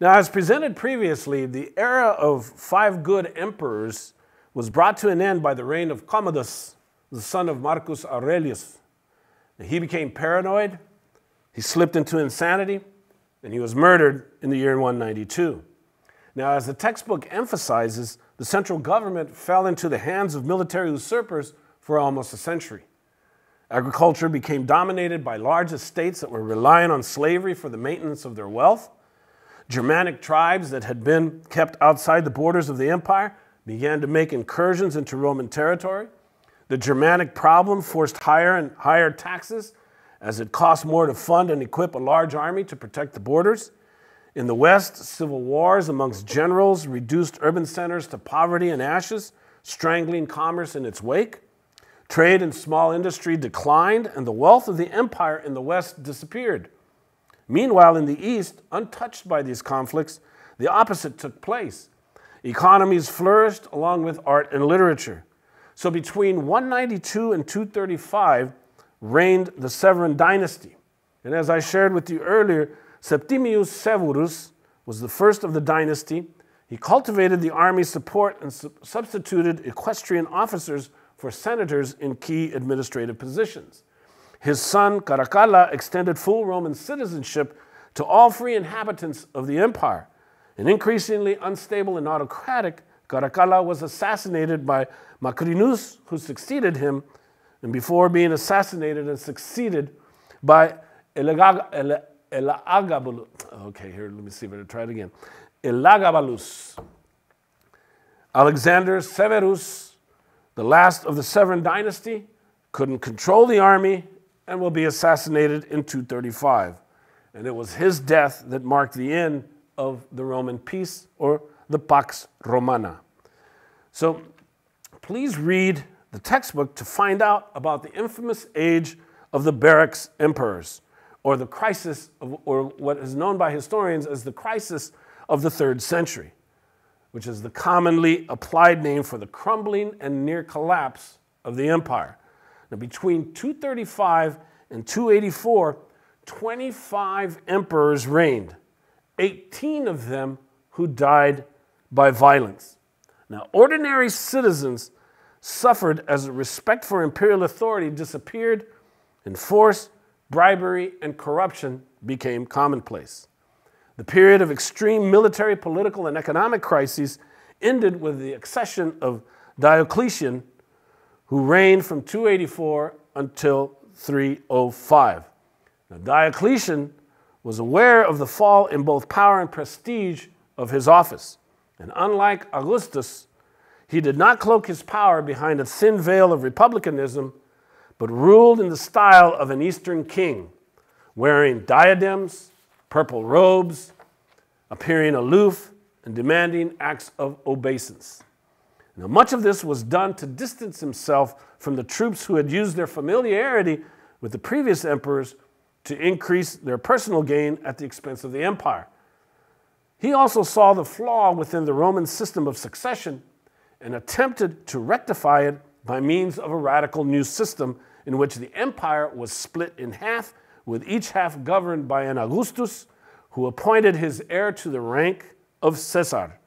Now, as presented previously, the era of five good emperors was brought to an end by the reign of Commodus, the son of Marcus Aurelius. He became paranoid, he slipped into insanity, and he was murdered in the year 192. Now, as the textbook emphasizes, the central government fell into the hands of military usurpers for almost a century. Agriculture became dominated by large estates that were relying on slavery for the maintenance of their wealth. Germanic tribes that had been kept outside the borders of the empire began to make incursions into Roman territory. The Germanic problem forced higher and higher taxes as it cost more to fund and equip a large army to protect the borders. In the West, civil wars amongst generals reduced urban centers to poverty and ashes, strangling commerce in its wake. Trade and small industry declined, and the wealth of the empire in the West disappeared. Meanwhile, in the East, untouched by these conflicts, the opposite took place. Economies flourished along with art and literature. So between 192 and 235 reigned the Severan dynasty. And as I shared with you earlier, Septimius Severus was the first of the dynasty. He cultivated the army support and su substituted equestrian officers for senators in key administrative positions. His son Caracalla extended full Roman citizenship to all free inhabitants of the empire. An increasingly unstable and autocratic, Caracalla was assassinated by Macrinus, who succeeded him, and before being assassinated and succeeded by Elagabal. Okay, here, let me see if I can try it again. Elagabalus. Alexander Severus, the last of the Severan dynasty, couldn't control the army and will be assassinated in 235. And it was his death that marked the end of the Roman peace or the Pax Romana. So please read the textbook to find out about the infamous age of the barracks emperors, or the crisis, of, or what is known by historians as the crisis of the third century, which is the commonly applied name for the crumbling and near collapse of the empire. Now, between 235 and 284, 25 emperors reigned, 18 of them who died by violence. Now, ordinary citizens suffered as respect for imperial authority disappeared and force, bribery, and corruption became commonplace. The period of extreme military, political, and economic crises ended with the accession of Diocletian, who reigned from 284 until 305. Now, Diocletian was aware of the fall in both power and prestige of his office. And unlike Augustus, he did not cloak his power behind a thin veil of republicanism, but ruled in the style of an Eastern king, wearing diadems, purple robes, appearing aloof, and demanding acts of obeisance. Now, much of this was done to distance himself from the troops who had used their familiarity with the previous emperors to increase their personal gain at the expense of the empire. He also saw the flaw within the Roman system of succession and attempted to rectify it by means of a radical new system in which the empire was split in half, with each half governed by an Augustus who appointed his heir to the rank of Caesar.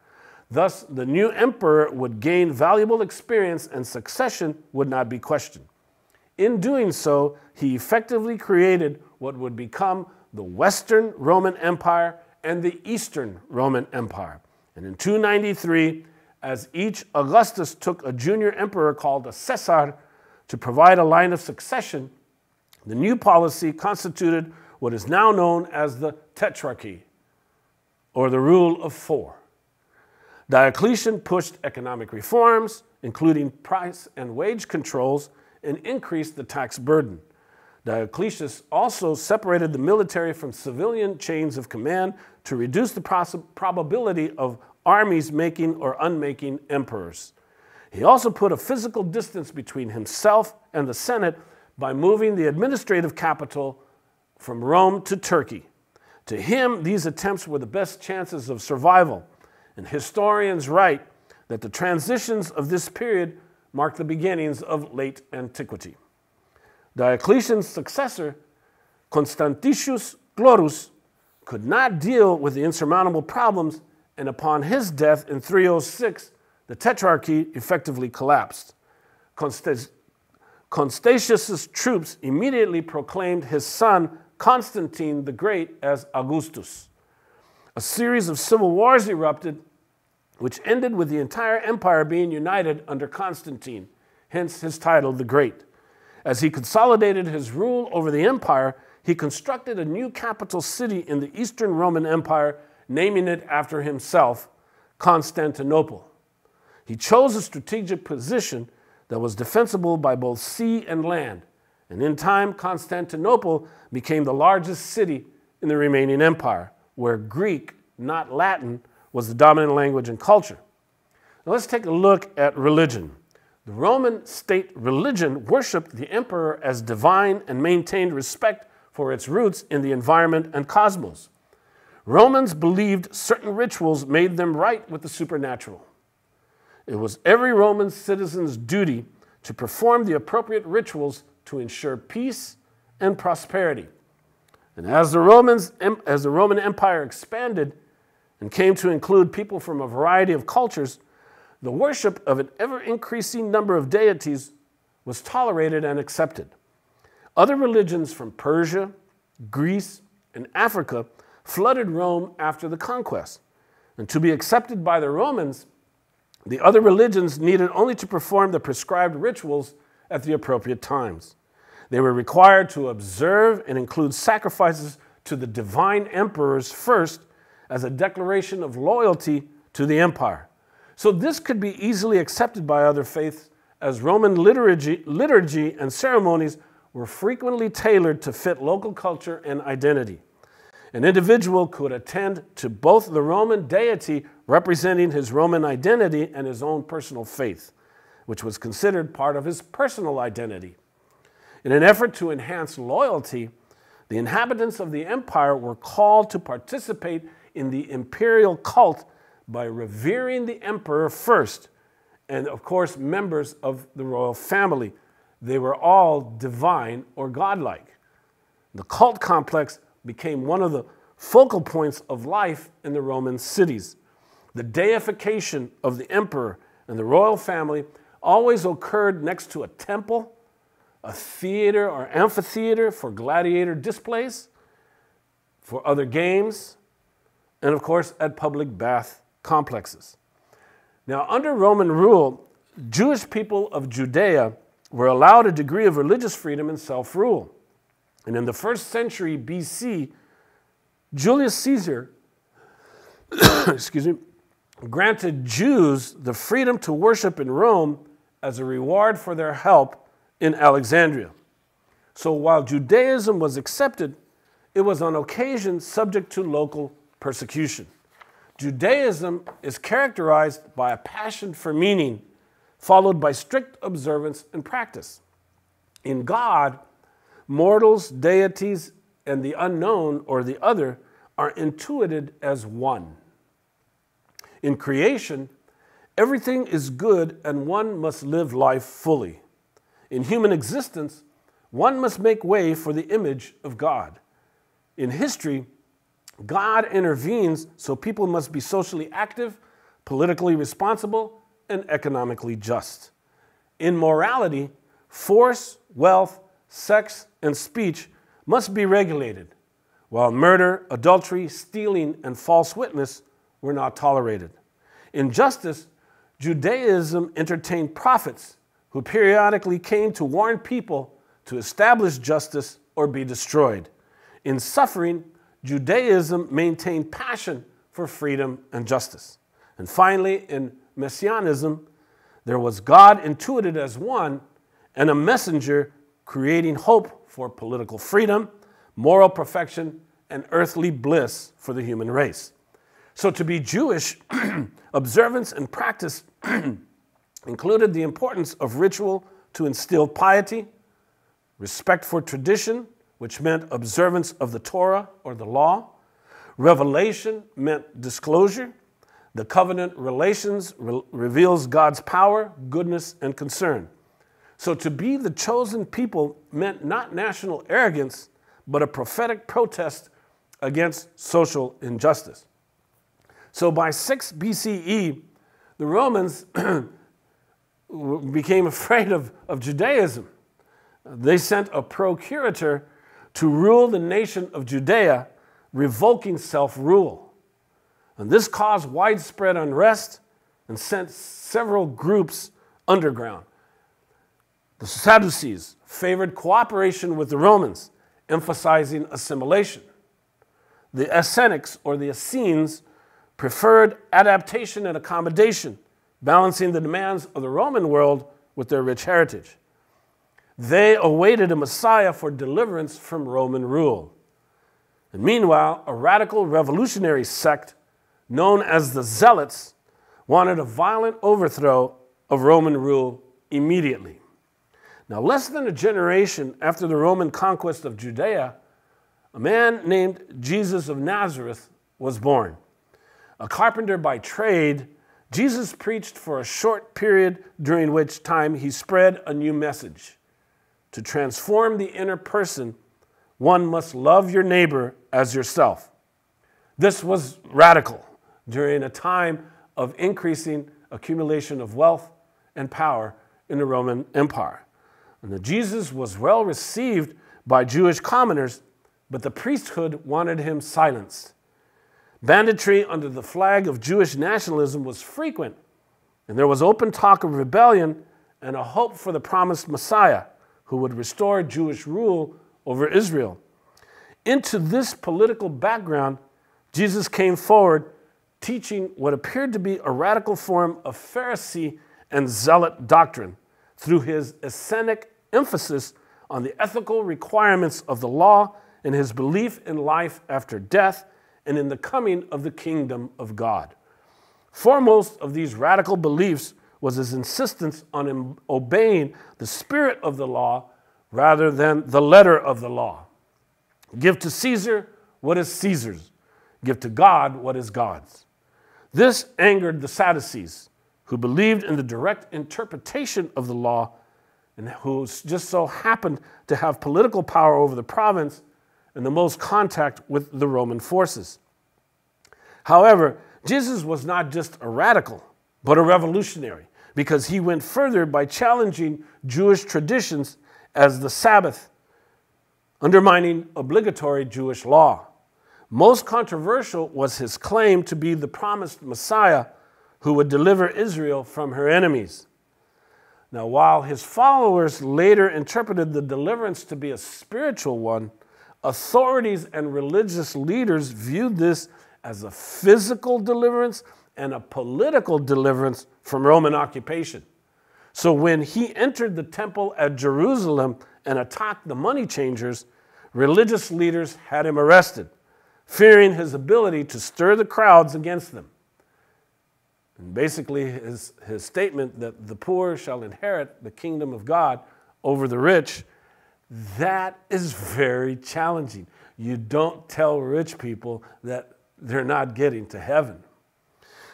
Thus, the new emperor would gain valuable experience and succession would not be questioned. In doing so, he effectively created what would become the Western Roman Empire and the Eastern Roman Empire. And in 293, as each Augustus took a junior emperor called a Caesar to provide a line of succession, the new policy constituted what is now known as the Tetrarchy, or the rule of four. Diocletian pushed economic reforms, including price and wage controls, and increased the tax burden. Diocletius also separated the military from civilian chains of command to reduce the probability of armies making or unmaking emperors. He also put a physical distance between himself and the Senate by moving the administrative capital from Rome to Turkey. To him, these attempts were the best chances of survival, and historians write that the transitions of this period mark the beginnings of late antiquity. Diocletian's successor, Constantius Chlorus, could not deal with the insurmountable problems, and upon his death in 306, the tetrarchy effectively collapsed. Constantius' troops immediately proclaimed his son Constantine the Great as Augustus. A series of civil wars erupted, which ended with the entire empire being united under Constantine, hence his title, the Great. As he consolidated his rule over the empire, he constructed a new capital city in the Eastern Roman Empire, naming it after himself, Constantinople. He chose a strategic position that was defensible by both sea and land, and in time, Constantinople became the largest city in the remaining empire, where Greek, not Latin, was the dominant language and culture. Now let's take a look at religion. The Roman state religion worshiped the emperor as divine and maintained respect for its roots in the environment and cosmos. Romans believed certain rituals made them right with the supernatural. It was every Roman citizen's duty to perform the appropriate rituals to ensure peace and prosperity. And as the, Romans, as the Roman Empire expanded and came to include people from a variety of cultures, the worship of an ever increasing number of deities was tolerated and accepted. Other religions from Persia, Greece, and Africa flooded Rome after the conquest. And to be accepted by the Romans, the other religions needed only to perform the prescribed rituals at the appropriate times. They were required to observe and include sacrifices to the divine emperors first as a declaration of loyalty to the empire. So this could be easily accepted by other faiths as Roman liturgy, liturgy and ceremonies were frequently tailored to fit local culture and identity. An individual could attend to both the Roman deity representing his Roman identity and his own personal faith, which was considered part of his personal identity. In an effort to enhance loyalty, the inhabitants of the empire were called to participate in the imperial cult by revering the emperor first, and of course, members of the royal family. They were all divine or godlike. The cult complex became one of the focal points of life in the Roman cities. The deification of the emperor and the royal family always occurred next to a temple, a theater or amphitheater for gladiator displays, for other games, and of course at public bath complexes. Now, under Roman rule, Jewish people of Judea were allowed a degree of religious freedom and self rule. And in the first century BC, Julius Caesar, excuse me, granted Jews the freedom to worship in Rome as a reward for their help in Alexandria. So while Judaism was accepted, it was on occasion subject to local persecution. Judaism is characterized by a passion for meaning, followed by strict observance and practice. In God, mortals, deities, and the unknown or the other are intuited as one. In creation, everything is good and one must live life fully. In human existence, one must make way for the image of God. In history, God intervenes, so people must be socially active, politically responsible, and economically just. In morality, force, wealth, sex, and speech must be regulated, while murder, adultery, stealing, and false witness were not tolerated. In justice, Judaism entertained prophets who periodically came to warn people to establish justice or be destroyed. In suffering, Judaism maintained passion for freedom and justice. And finally, in Messianism, there was God intuited as one and a messenger creating hope for political freedom, moral perfection, and earthly bliss for the human race. So, to be Jewish, observance and practice included the importance of ritual to instill piety, respect for tradition, which meant observance of the Torah or the law. Revelation meant disclosure. The covenant relations re- reveals God's power, goodness, and concern. So to be the chosen people meant not national arrogance, but a prophetic protest against social injustice. So by 6 BCE, the Romans became afraid of, of Judaism. They sent a procurator to rule the nation of Judea, revoking self rule. And this caused widespread unrest and sent several groups underground. The Sadducees favored cooperation with the Romans, emphasizing assimilation. The Essenics or the Essenes preferred adaptation and accommodation, balancing the demands of the Roman world with their rich heritage. They awaited a Messiah for deliverance from Roman rule. And meanwhile, a radical revolutionary sect known as the Zealots wanted a violent overthrow of Roman rule immediately. Now, less than a generation after the Roman conquest of Judea, a man named Jesus of Nazareth was born. A carpenter by trade, Jesus preached for a short period during which time he spread a new message. To transform the inner person, one must love your neighbor as yourself. This was radical during a time of increasing accumulation of wealth and power in the Roman Empire. And Jesus was well received by Jewish commoners, but the priesthood wanted him silenced. Banditry under the flag of Jewish nationalism was frequent, and there was open talk of rebellion and a hope for the promised Messiah who would restore Jewish rule over Israel. Into this political background, Jesus came forward teaching what appeared to be a radical form of Pharisee and zealot doctrine through his Essenic emphasis on the ethical requirements of the law and his belief in life after death and in the coming of the kingdom of God. Foremost of these radical beliefs was his insistence on obeying the spirit of the law rather than the letter of the law. Give to Caesar what is Caesar's, give to God what is God's. This angered the Sadducees, who believed in the direct interpretation of the law and who just so happened to have political power over the province and the most contact with the Roman forces. However, Jesus was not just a radical, but a revolutionary because he went further by challenging Jewish traditions as the Sabbath, undermining obligatory Jewish law. Most controversial was his claim to be the promised Messiah who would deliver Israel from her enemies. Now, while his followers later interpreted the deliverance to be a spiritual one, authorities and religious leaders viewed this as a physical deliverance and a political deliverance from Roman occupation. So when he entered the temple at Jerusalem and attacked the money changers, religious leaders had him arrested, fearing his ability to stir the crowds against them. And basically, his, his statement that the poor shall inherit the kingdom of God over the rich, that is very challenging. You don't tell rich people that they're not getting to heaven.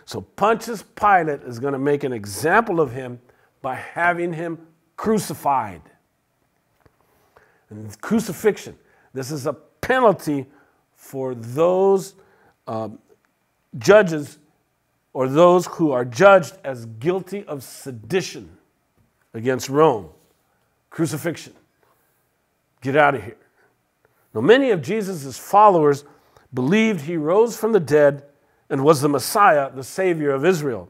So Pontius Pilate is going to make an example of him by having him crucified. And crucifixion, this is a penalty for those uh, judges or those who are judged as guilty of sedition against Rome. Crucifixion. Get out of here. Now, many of Jesus' followers believed he rose from the dead and was the Messiah, the Savior of Israel.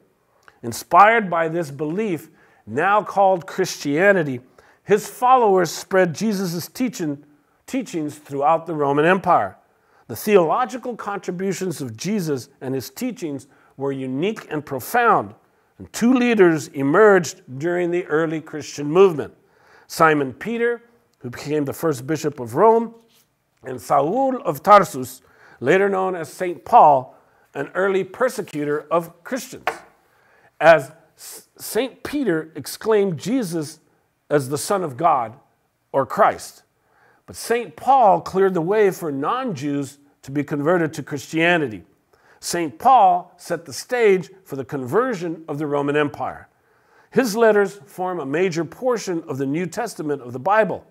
Inspired by this belief, now called Christianity, his followers spread Jesus' teaching, teachings throughout the Roman Empire. The theological contributions of Jesus and his teachings were unique and profound, and two leaders emerged during the early Christian movement Simon Peter, who became the first bishop of Rome, and Saul of Tarsus, later known as St. Paul, an early persecutor of Christians. As St. Peter exclaimed Jesus as the Son of God or Christ. But St. Paul cleared the way for non Jews to be converted to Christianity. St. Paul set the stage for the conversion of the Roman Empire. His letters form a major portion of the New Testament of the Bible.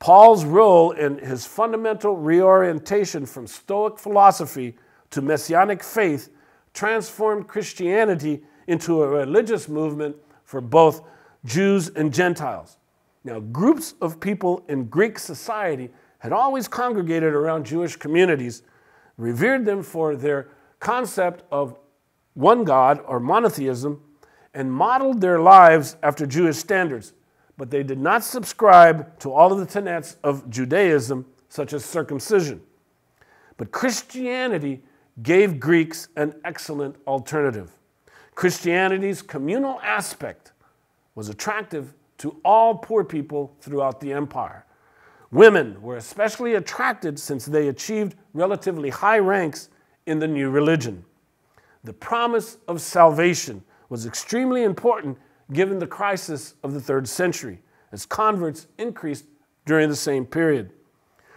Paul's role in his fundamental reorientation from Stoic philosophy to Messianic faith transformed Christianity into a religious movement for both Jews and Gentiles. Now, groups of people in Greek society had always congregated around Jewish communities, revered them for their concept of one God or monotheism, and modeled their lives after Jewish standards, but they did not subscribe to all of the tenets of Judaism, such as circumcision. But Christianity gave Greeks an excellent alternative. Christianity's communal aspect was attractive to all poor people throughout the empire. Women were especially attracted since they achieved relatively high ranks in the new religion. The promise of salvation was extremely important given the crisis of the third century, as converts increased during the same period.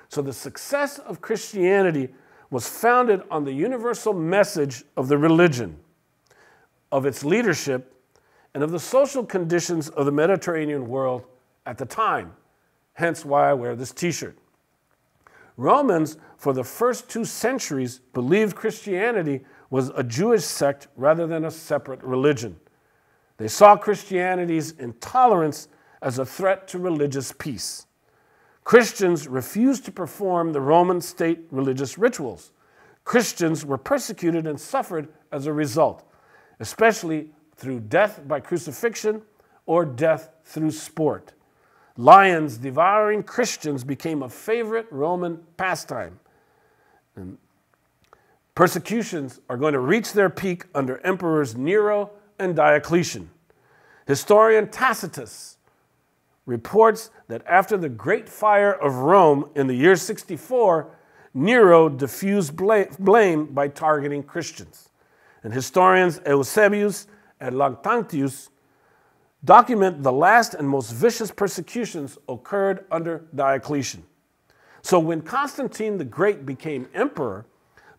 So the success of Christianity was founded on the universal message of the religion, of its leadership, and of the social conditions of the Mediterranean world at the time, hence why I wear this t shirt. Romans, for the first two centuries, believed Christianity was a Jewish sect rather than a separate religion. They saw Christianity's intolerance as a threat to religious peace. Christians refused to perform the Roman state religious rituals. Christians were persecuted and suffered as a result, especially through death by crucifixion or death through sport. Lions devouring Christians became a favorite Roman pastime. And persecutions are going to reach their peak under emperors Nero and Diocletian. Historian Tacitus reports that after the Great Fire of Rome in the year 64, Nero diffused blame by targeting Christians. And historians Eusebius and Lactantius document the last and most vicious persecutions occurred under Diocletian. So when Constantine the Great became emperor,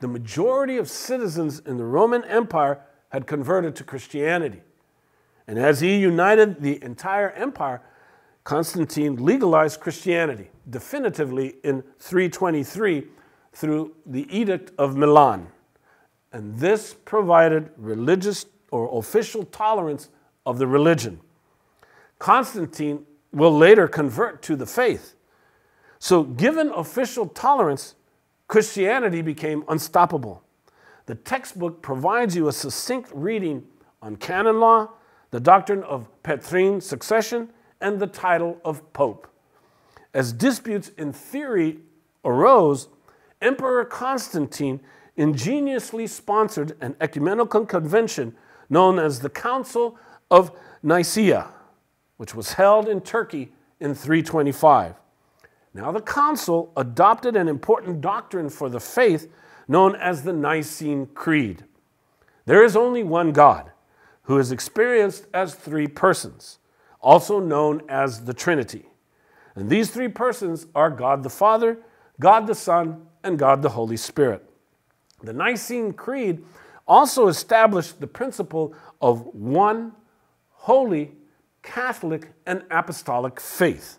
the majority of citizens in the Roman Empire had converted to Christianity. And as he united the entire empire, Constantine legalized Christianity definitively in 323 through the Edict of Milan. And this provided religious or official tolerance of the religion. Constantine will later convert to the faith. So, given official tolerance, Christianity became unstoppable. The textbook provides you a succinct reading on canon law, the doctrine of Petrine succession, and the title of Pope. As disputes in theory arose, Emperor Constantine ingeniously sponsored an ecumenical convention known as the Council of Nicaea, which was held in Turkey in 325. Now, the council adopted an important doctrine for the faith known as the Nicene Creed. There is only one God who is experienced as three persons also known as the Trinity. And these three persons are God the Father, God the Son, and God the Holy Spirit. The Nicene Creed also established the principle of one holy, Catholic, and apostolic faith,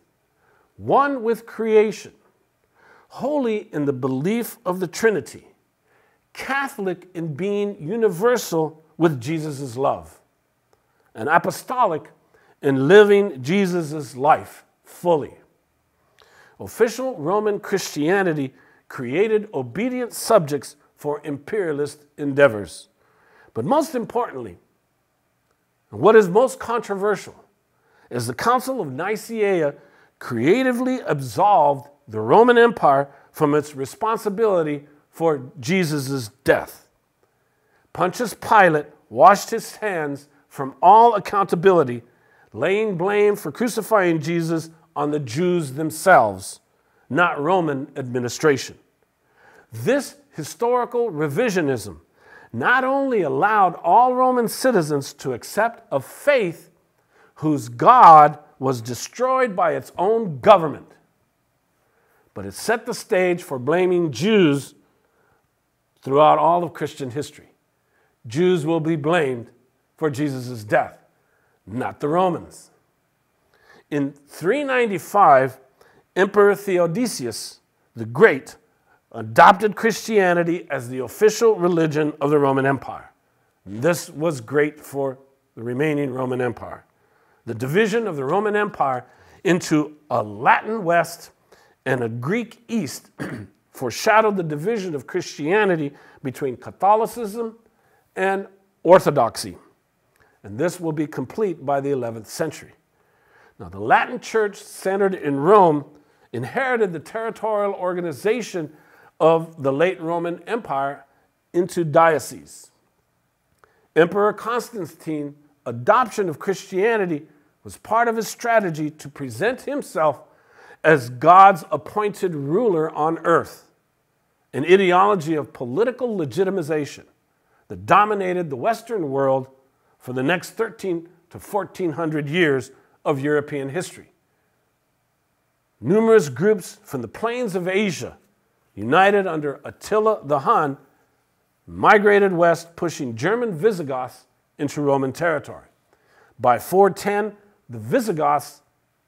one with creation, holy in the belief of the Trinity, Catholic in being universal with Jesus' love, and apostolic in living Jesus' life fully. Official Roman Christianity created obedient subjects for imperialist endeavors. But most importantly, what is most controversial is the Council of Nicaea creatively absolved the Roman Empire from its responsibility for Jesus' death. Pontius Pilate washed his hands from all accountability laying blame for crucifying Jesus on the Jews themselves, not Roman administration. This historical revisionism not only allowed all Roman citizens to accept a faith whose God was destroyed by its own government, but it set the stage for blaming Jews throughout all of Christian history. Jews will be blamed for Jesus' death not the Romans. In 395, Emperor Theodosius the Great adopted Christianity as the official religion of the Roman Empire. This was great for the remaining Roman Empire. The division of the Roman Empire into a Latin West and a Greek East foreshadowed the division of Christianity between Catholicism and Orthodoxy. And this will be complete by the 11th century. Now, the Latin Church, centered in Rome, inherited the territorial organization of the late Roman Empire into dioceses. Emperor Constantine's adoption of Christianity was part of his strategy to present himself as God's appointed ruler on earth, an ideology of political legitimization that dominated the Western world for the next 13 to 1400 years of European history. Numerous groups from the plains of Asia, united under Attila the Hun, migrated west, pushing German Visigoths into Roman territory. By 410, the Visigoths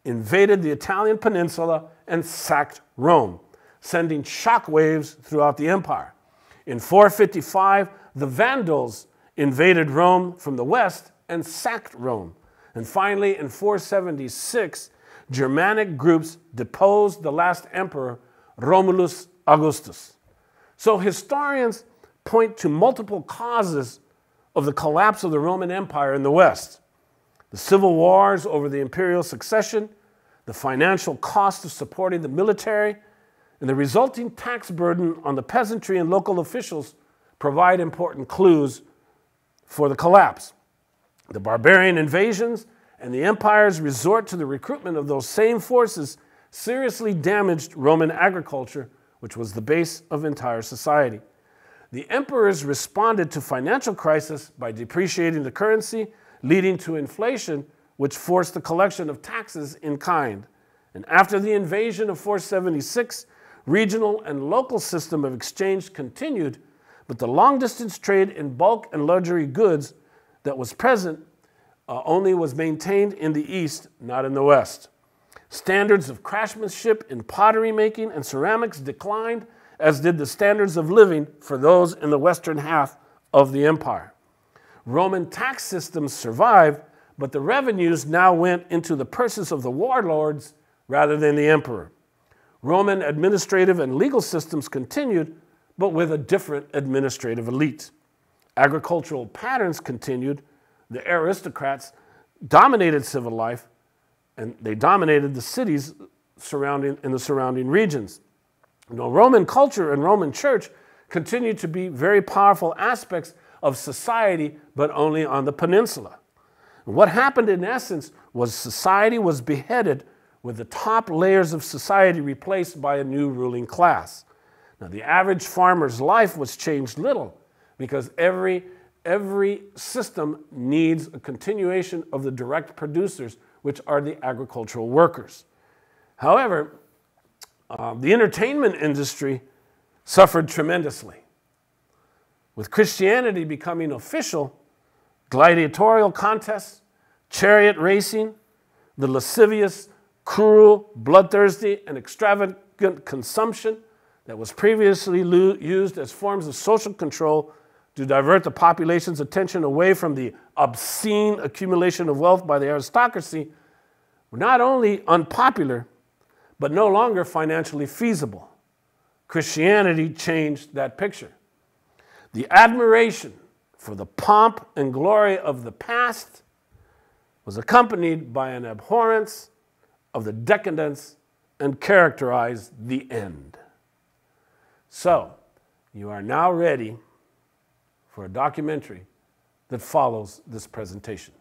invaded the Italian peninsula and sacked Rome, sending shockwaves throughout the empire. In 455, the Vandals invaded Rome from the west and sacked Rome. And finally, in 476, Germanic groups deposed the last emperor, Romulus Augustus. So historians point to multiple causes of the collapse of the Roman Empire in the West the civil wars over the imperial succession, the financial cost of supporting the military, and the resulting tax burden on the peasantry and local officials provide important clues for the collapse. The barbarian invasions and the empire's resort to the recruitment of those same forces seriously damaged Roman agriculture, which was the base of entire society. The emperors responded to financial crisis by depreciating the currency, leading to inflation, which forced the collection of taxes in kind. And after the invasion of 476, regional and local system of exchange continued, but the long distance trade in bulk and luxury goods that was present uh, only was maintained in the East, not in the West. Standards of craftsmanship in pottery making and ceramics declined, as did the standards of living for those in the western half of the empire. Roman tax systems survived, but the revenues now went into the purses of the warlords rather than the emperor. Roman administrative and legal systems continued, but with a different administrative elite. Agricultural patterns continued. The aristocrats dominated civil life, and they dominated the cities surrounding in the surrounding regions. Know, Roman culture and Roman church continued to be very powerful aspects of society, but only on the peninsula. What happened in essence was society was beheaded with the top layers of society replaced by a new ruling class. Now, the average farmer's life was changed little because every, every system needs a continuation of the direct producers, which are the agricultural workers. However, uh, the entertainment industry suffered tremendously. With Christianity becoming official, gladiatorial contests, chariot racing, the lascivious, cruel, bloodthirsty, and extravagant consumption that was previously used as forms of social control to divert the population's attention away from the obscene accumulation of wealth by the aristocracy were not only unpopular, but no longer financially feasible. Christianity changed that picture. The admiration for the pomp and glory of the past was accompanied by an abhorrence of the decadence and characterize the end. So, you are now ready for a documentary that follows this presentation.